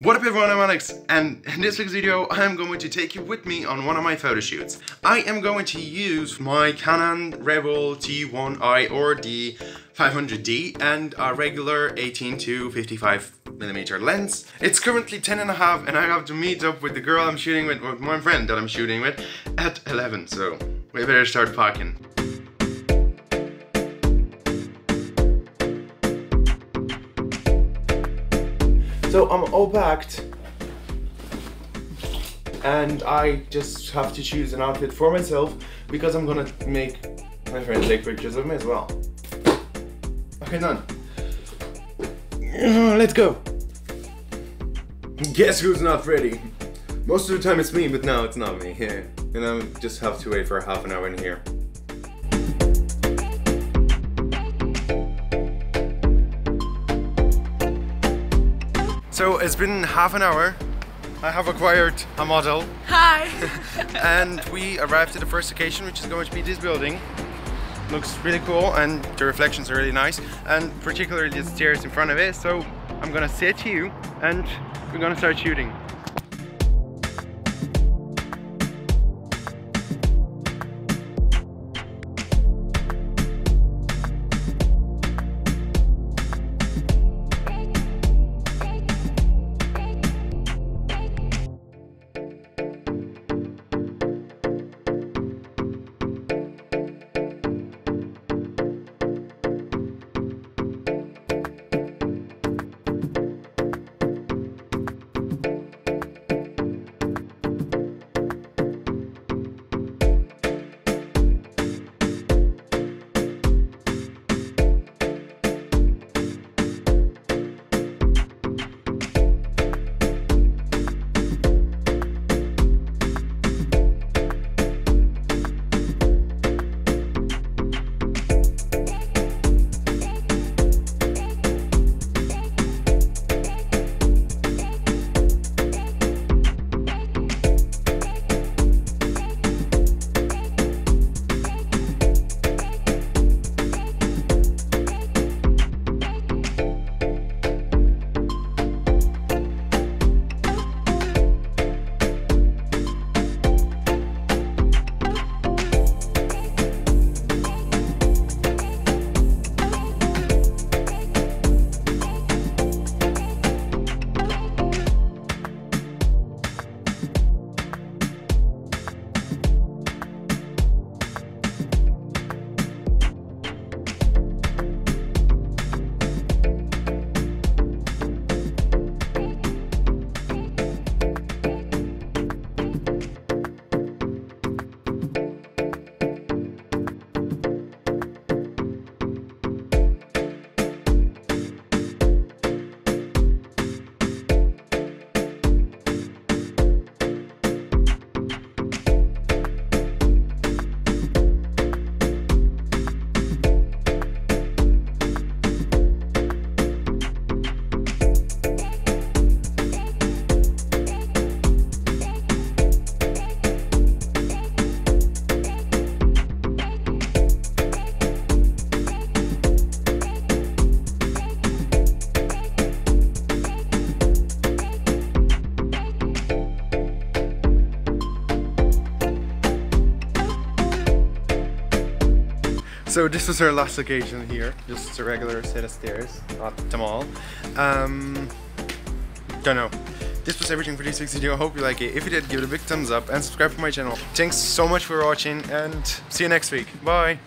What up everyone, I'm Alex, and in this week's video I am going to take you with me on one of my photo shoots. I am going to use my Canon Rebel T1i or D 500D and a regular 18 to 55 millimeter lens. It's currently 10 and a half and I have to meet up with the girl I'm shooting with, with my friend that I'm shooting with at 11, so we better start packing. So I'm all packed and I just have to choose an outfit for myself because I'm gonna make my friend take pictures of me as well. Okay, done. Let's go. Guess who's not ready? Most of the time it's me, but now it's not me. And I just have to wait for half an hour in here. So it's been half an hour. I have acquired a model. Hi! and we arrived at the first location, which is going to be this building. Looks really cool and the reflections are really nice and particularly the stairs in front of it. So I'm gonna sit you and we're gonna start shooting. So this was our last occasion here, just a regular set of stairs at the mall. Um, don't know. This was everything for this week's video. I hope you like it. If you did, give it a big thumbs up and subscribe to my channel. Thanks so much for watching and see you next week. Bye!